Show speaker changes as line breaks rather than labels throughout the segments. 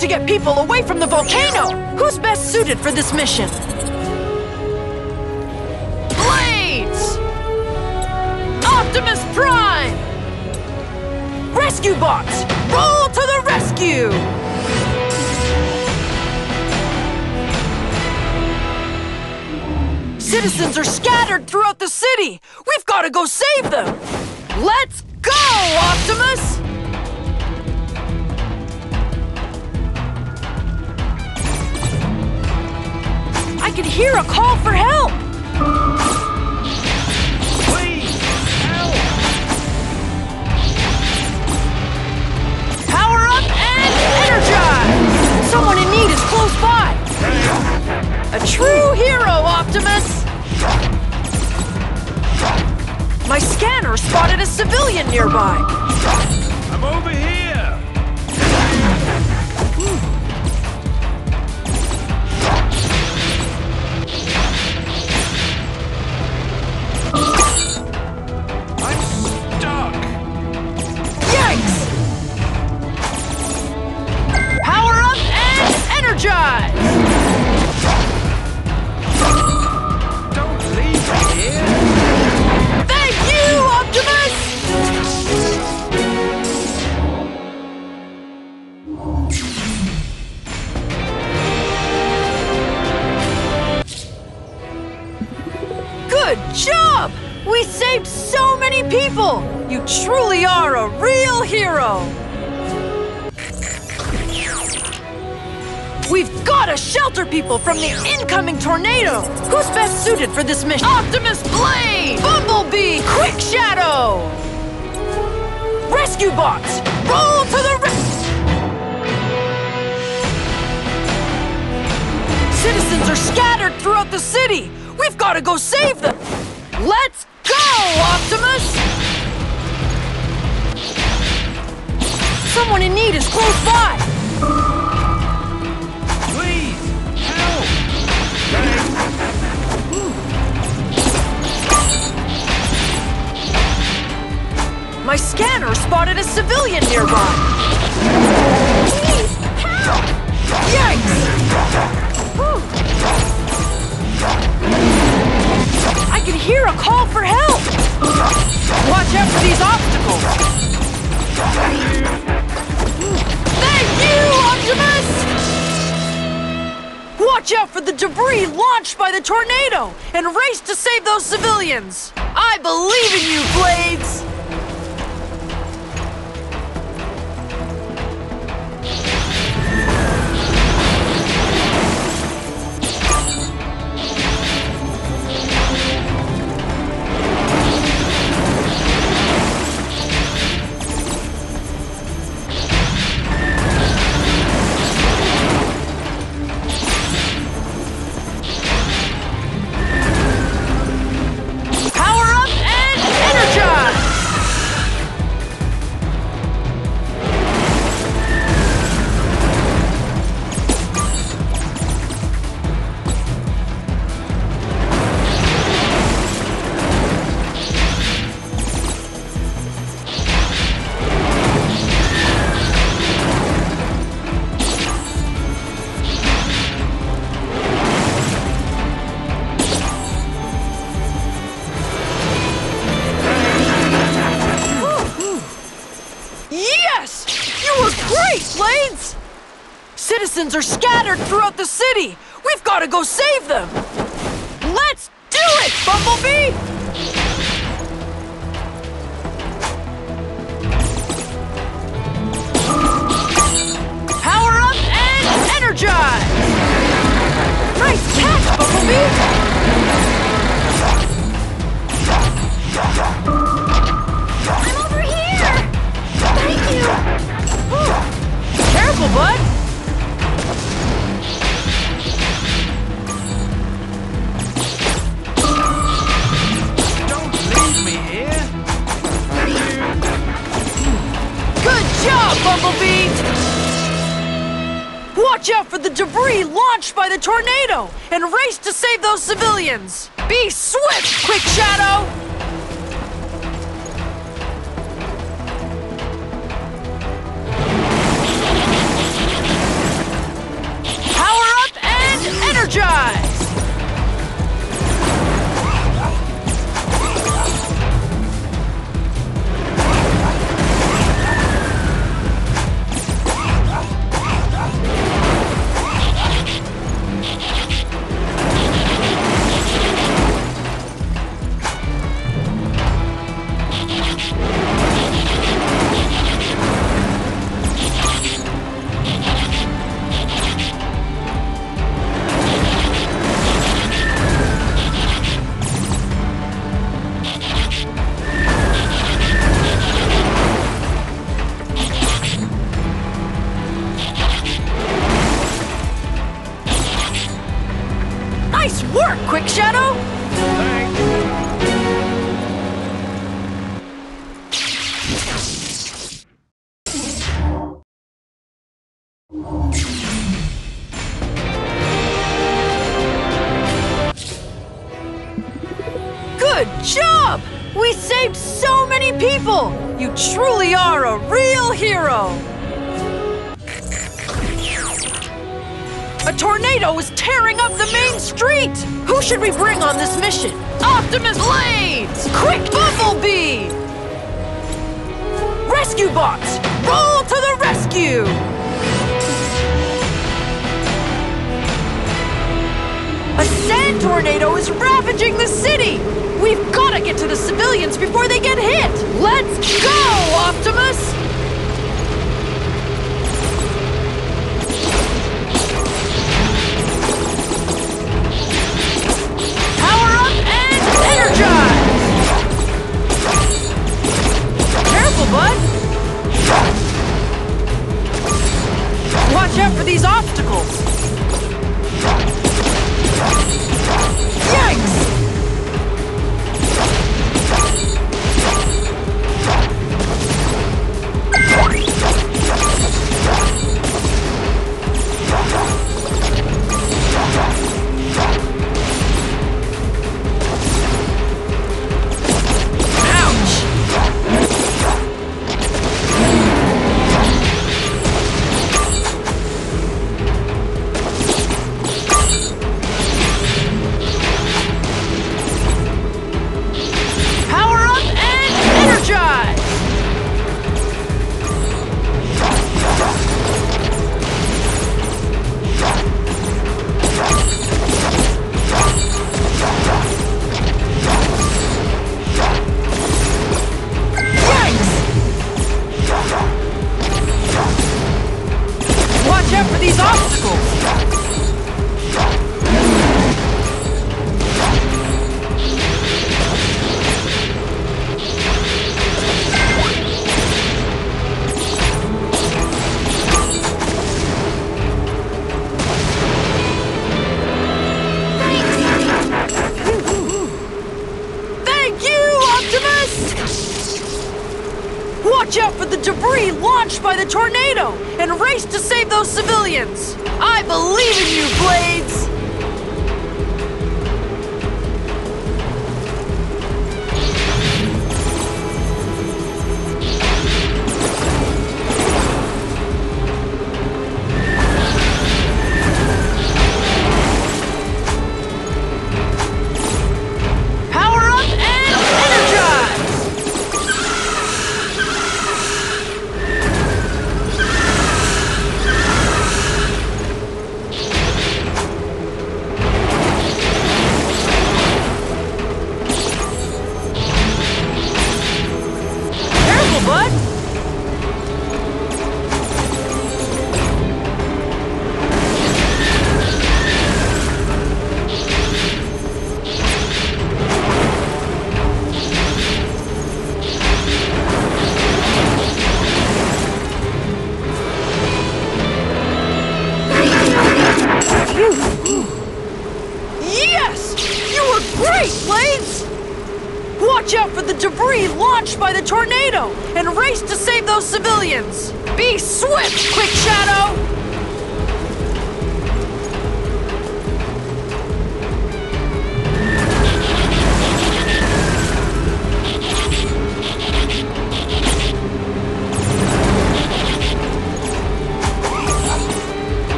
To get people away from the volcano! Who's best suited for this mission? Blades! Optimus Prime! Rescue bots! Roll to the rescue! Citizens are scattered throughout the city! We've got to go save them! Let's go, Optimus! Hear a call for help!
Please, help!
Power up and energize! Someone in need is close by! A true hero, Optimus! My scanner spotted a civilian nearby!
I'm over here!
We've got to shelter people from the incoming tornado! Who's best suited for this mission? Optimus Blade! Bumblebee! Quickshadow! Rescue bots! Roll to the re- Citizens are scattered throughout the city! We've got to go save them! Let's go, Optimus! Someone in need is close by! My scanner spotted a civilian nearby! Please, help! Yikes! I can hear a call for help! Watch out for these obstacles! Thank you, Optimus! Watch out for the debris launched by the tornado and race to save those civilians! I believe in you, Blades! Citizens are scattered throughout the city! We've got to go save them! Let's do it, Bumblebee! Power up and energize! Nice catch, Bumblebee!
I'm over here! Thank you!
Careful, bud! Out for the debris launched by the tornado and race to save those civilians! Be swift, Quickshadow! Power up and energize! People! You truly are a real hero! A tornado is tearing up the main street! Who should we bring on this mission? Optimus Blades! Quick Bumblebee! Rescue bots! Roll to the rescue! A sand tornado is ravaging the city! We've gotta get to the civilians before they get hit! Let's go, debris launched by the tornado and race to save those civilians! I believe in you, Blades! Yes! You were great, Blades! Watch out for the debris launched by the tornado and race to save those civilians! Be swift, Quickshadow!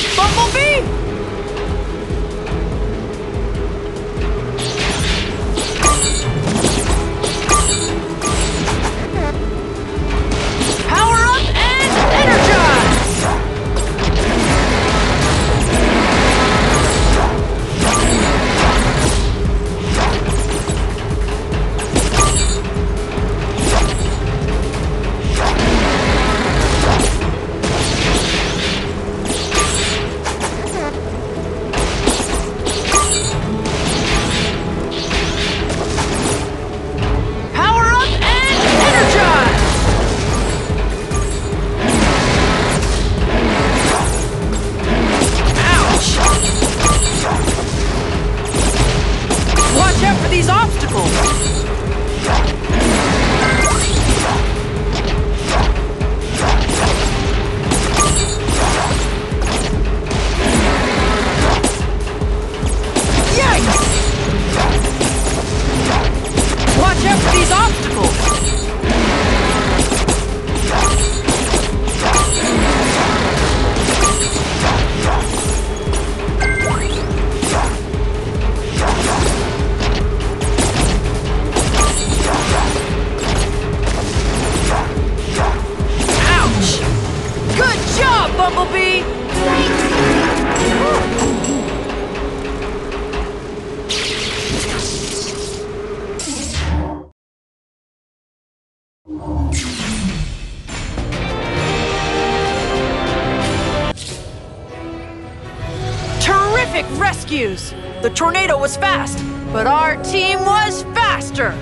Do it, Bumblebee! These obstacles! Terrific rescues! The tornado was fast, but our team was faster!